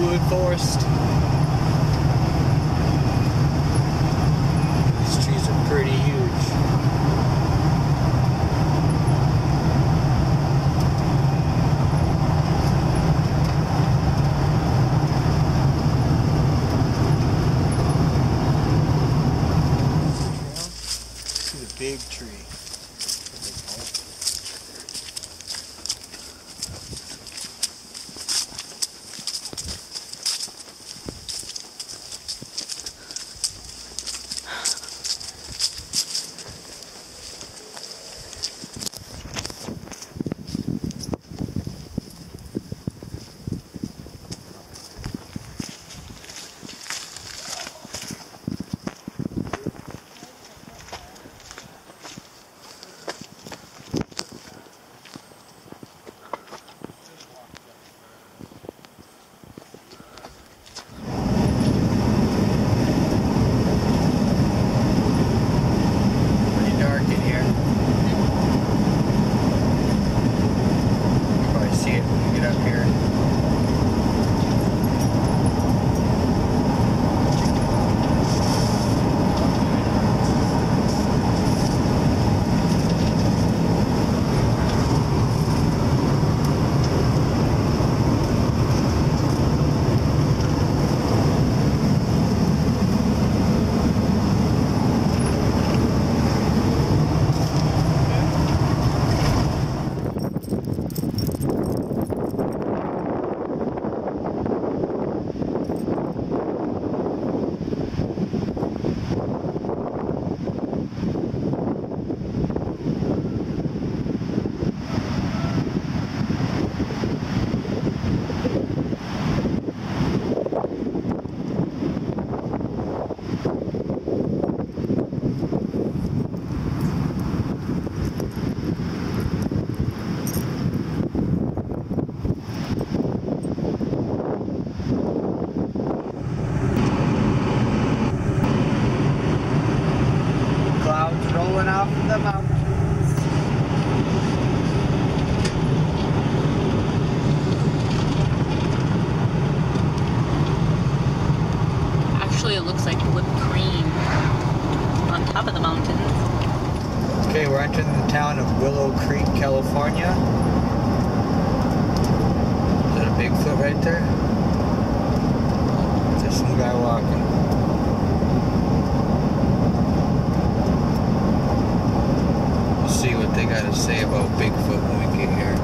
Redwood Forest. These trees are pretty huge. See the big tree. Rolling off the mountains. Actually, it looks like whipped cream on top of the mountains. Okay, we're entering the town of Willow Creek, California. Is that a Bigfoot right there? Got to say about Bigfoot when we get here.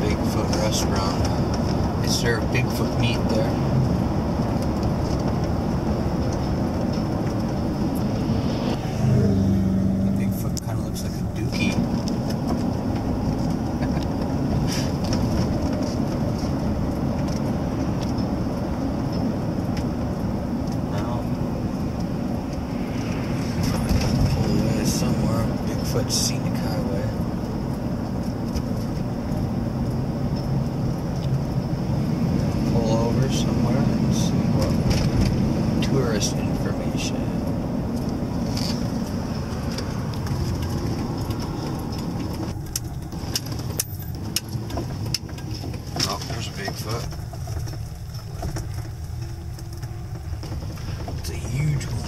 Bigfoot restaurant. Is there Bigfoot meat there? Bigfoot kind of looks like a dookie. Away somewhere. Bigfoot scenic There's a Bigfoot. It's a huge one.